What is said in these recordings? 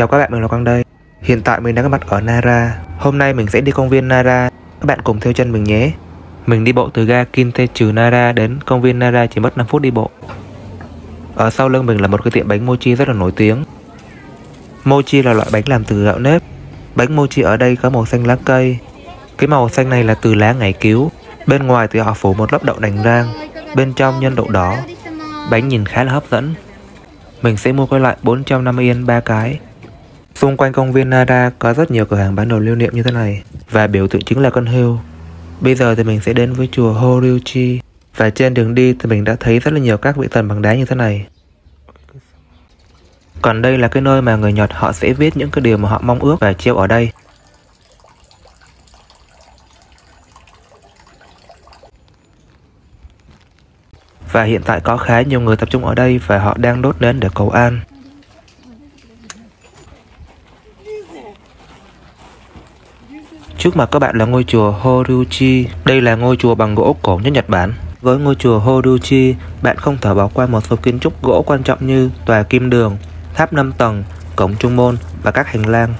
Chào các bạn, mình là Quang đây. Hiện tại mình đang có mặt ở Nara. Hôm nay mình sẽ đi công viên Nara. Các bạn cùng theo chân mình nhé. Mình đi bộ từ ga Kintechu Nara đến công viên Nara chỉ mất 5 phút đi bộ. Ở sau lưng mình là một cái tiệm bánh mochi rất là nổi tiếng. Mochi là loại bánh làm từ gạo nếp. Bánh mochi ở đây có màu xanh lá cây. Cái màu xanh này là từ lá ngải cứu. Bên ngoài thì họ phủ một lớp đậu đành rang, bên trong nhân đậu đỏ. Bánh nhìn khá là hấp dẫn. Mình sẽ mua cái loại 450 yên ba cái. Xung quanh công viên Nara có rất nhiều cửa hàng bán đồ lưu niệm như thế này và biểu tượng chính là con hươu. Bây giờ thì mình sẽ đến với chùa Horyuchi và trên đường đi thì mình đã thấy rất là nhiều các vị thần bằng đá như thế này. Còn đây là cái nơi mà người Nhật họ sẽ viết những cái điều mà họ mong ước và treo ở đây. Và hiện tại có khá nhiều người tập trung ở đây và họ đang đốt nến để cầu an. Trước mặt các bạn là ngôi chùa Horuchi. Đây là ngôi chùa bằng gỗ cổ nhất Nhật Bản. Với ngôi chùa Horuchi, bạn không thể bỏ qua một số kiến trúc gỗ quan trọng như tòa kim đường, tháp 5 tầng, cổng trung môn và các hành lang.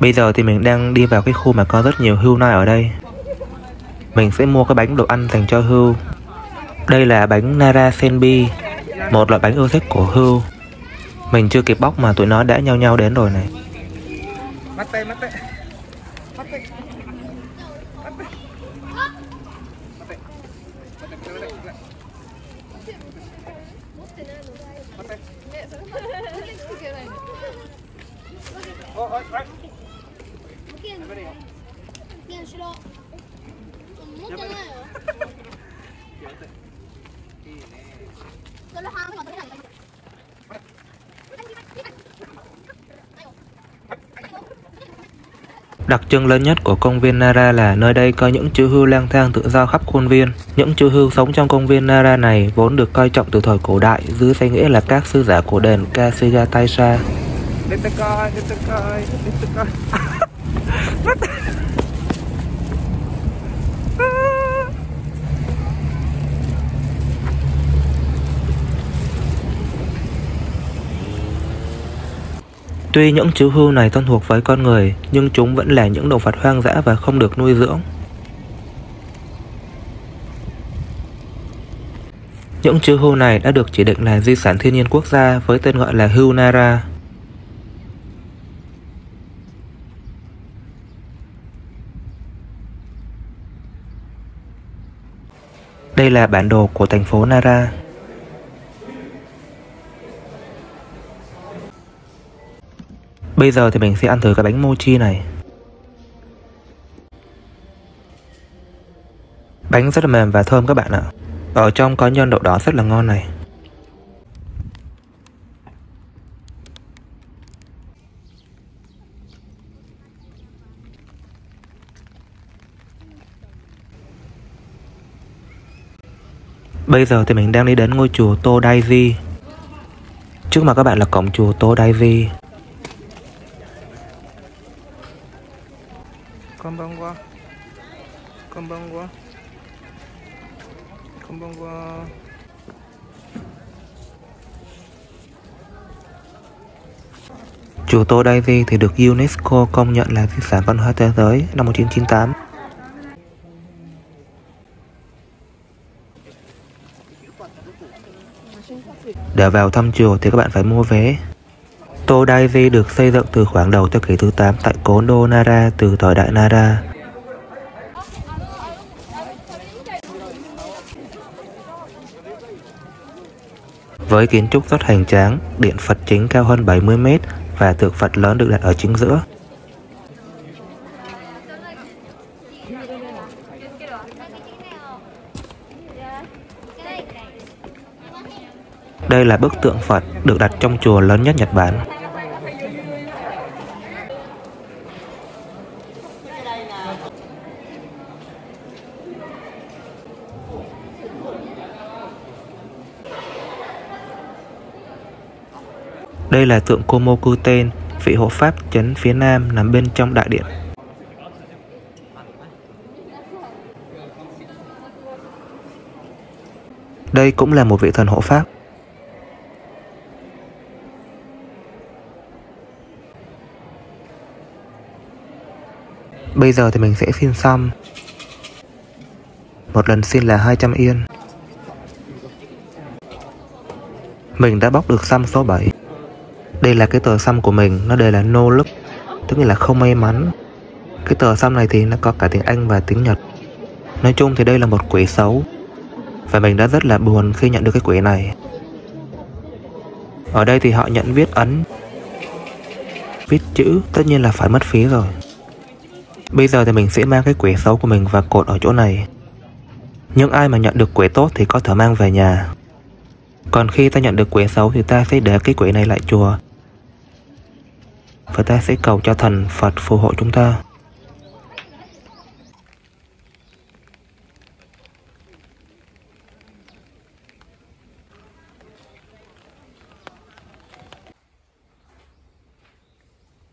Bây giờ thì mình đang đi vào cái khu mà có rất nhiều hươu nai ở đây. Mình sẽ mua cái bánh đồ ăn dành cho hươu. Đây là bánh Nara Senbi, một loại bánh ưa thích của hươu. Mình chưa kịp bóc mà tụi nó đã nhau nhau đến rồi này. Mắt tay, mắt tay. Mắt tay. Đặc trưng lớn nhất của công viên Nara là nơi đây có những chú hươu lang thang tự do khắp khuôn viên. Những chú hươu sống trong công viên Nara này vốn được coi trọng từ thời cổ đại dưới danh nghĩa là các sư giả của đền Kasuga Taisha. Coi, coi, coi. Tuy những chú hươu này thân thuộc với con người, nhưng chúng vẫn là những động vật hoang dã và không được nuôi dưỡng. Những chú hươu này đã được chỉ định là di sản thiên nhiên quốc gia với tên gọi là hươu Nara. Đây là bản đồ của thành phố Nara. Bây giờ thì mình sẽ ăn thử cái bánh mochi này. Bánh rất là mềm và thơm các bạn ạ. Ở trong có nhân đậu đỏ rất là ngon này. Bây giờ thì mình đang đi đến ngôi chùa Todaiji Trước mặt các bạn là cổng chùa Tô Đai Di んばんは。こんばんは。こんばんは。 Chùa Tô Daiji thì được UNESCO công nhận là di sản văn hóa thế giới năm 1998. Để vào thăm chùa thì các bạn phải mua vé. Tô Daiji được xây dựng từ khoảng đầu thế kỷ thứ 8 tại cố đô Nara từ thời đại Nara. Với kiến trúc rất hoành tráng, điện Phật chính cao hơn 70 mét và tượng Phật lớn được đặt ở chính giữa. Đây là bức tượng Phật được đặt trong chùa lớn nhất Nhật Bản. Đây là tượng Komokuten, vị hộ pháp chấn phía nam nằm bên trong đại điện. Đây cũng là một vị thần hộ pháp. Bây giờ thì mình sẽ xin xong. Một lần xin là 200 yên. Mình đã bóc được xăm số 7 Đây là cái tờ xăm của mình, Nó đề là no luck Tức là không may mắn. Cái tờ xăm này thì nó có cả tiếng Anh và tiếng Nhật. Nói chung thì đây là một quỷ xấu, Và mình đã rất là buồn khi nhận được cái quỷ này. Ở đây thì họ nhận viết ấn, Viết chữ, tất nhiên là phải mất phí rồi. Bây giờ thì mình sẽ mang cái quỷ xấu của mình và cột ở chỗ này. Những ai mà nhận được quỷ tốt thì có thể mang về nhà. Còn khi ta nhận được quỷ xấu thì ta sẽ để cái quỷ này lại chùa. Và ta sẽ cầu cho thần Phật phù hộ chúng ta.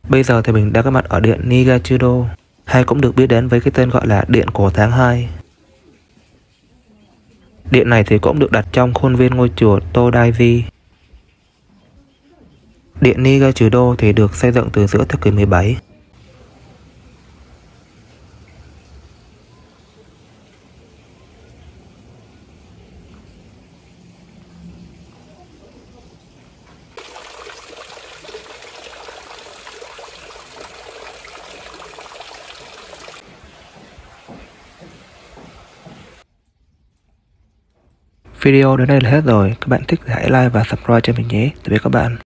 Bây giờ thì mình đã có mặt ở điện Nigachudo hay cũng được biết đến với cái tên gọi là Điện Cổ Tháng 2. Điện này thì cũng được đặt trong khuôn viên ngôi chùa Todaiji. Điện Nigachudo thì được xây dựng từ giữa thế kỷ 17. Video đến đây là hết rồi. Các bạn thích thì hãy like và subscribe cho mình nhé. Tạm biệt các bạn.